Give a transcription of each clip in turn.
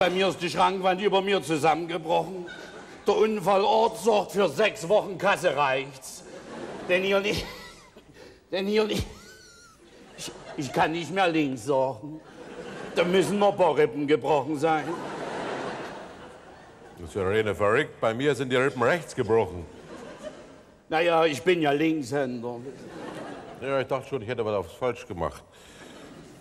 Bei mir ist die Schrankwand über mir zusammengebrochen. Der Unfallort sorgt für sechs Wochen Kasse reicht's. Denn hier nicht. Denn hier nicht. Ich, ich kann nicht mehr links sorgen. Da müssen noch ein paar Rippen gebrochen sein. Das ist ja Rene verrückt. Bei mir sind die Rippen rechts gebrochen. Naja, ich bin ja Linkshänder. Ja, ich dachte schon, ich hätte was falsch gemacht.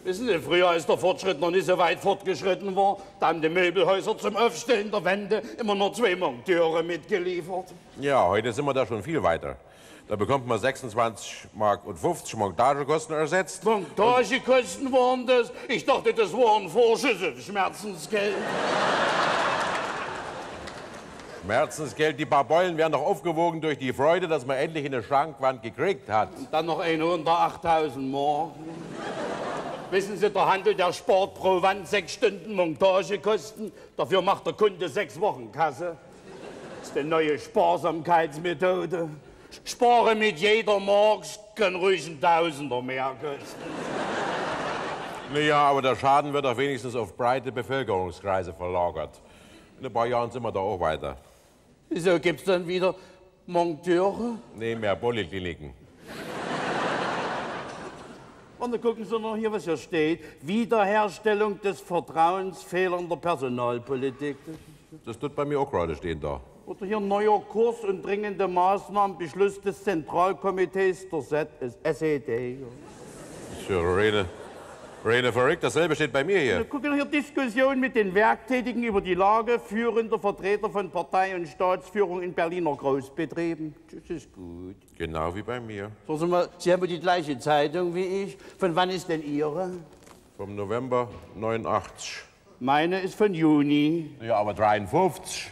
Wissen Sie, früher, als der Fortschritt noch nicht so weit fortgeschritten war, da haben die Möbelhäuser zum Aufstellen der Wände immer noch zwei Monteure mitgeliefert. Ja, heute sind wir da schon viel weiter. Da bekommt man 26 Mark und 50 Montagekosten ersetzt. Montagekosten waren das? Ich dachte, das waren Vorschüsse, Schmerzensgeld. Schmerzensgeld, die paar Beulen werden doch aufgewogen durch die Freude, dass man endlich eine Schrankwand gekriegt hat. Und dann noch eine unter 8000 Mark. Wissen Sie, der Handel, der spart pro Wand sechs Stunden Montagekosten. Dafür macht der Kunde sechs Wochen Kasse. Das ist eine neue Sparsamkeitsmethode. Spare mit jeder Mark, können ruhig ein Tausender mehr kosten. Naja, aber der Schaden wird doch wenigstens auf breite Bevölkerungskreise verlagert. In ein paar Jahren sind wir da auch weiter. Wieso gibt's dann wieder Monteure? Nee, mehr Polykliniken. Und dann gucken Sie noch hier, was hier steht. Wiederherstellung des Vertrauens fehlender Personalpolitik. Das tut bei mir auch gerade stehen da. Oder hier neuer Kurs und dringende Maßnahmen, Beschluss des Zentralkomitees der SED. Ja Rene, Rene verrückt, dasselbe steht bei mir hier. Gucken hier Diskussion mit den Werktätigen über die Lage führender Vertreter von Partei und Staatsführung in Berliner Großbetrieben. Das ist gut. Genau wie bei mir. Sagen Sie mal, Sie haben die gleiche Zeitung wie ich. Von wann ist denn Ihre? Vom November 89. Meine ist von Juni. Ja, aber 53.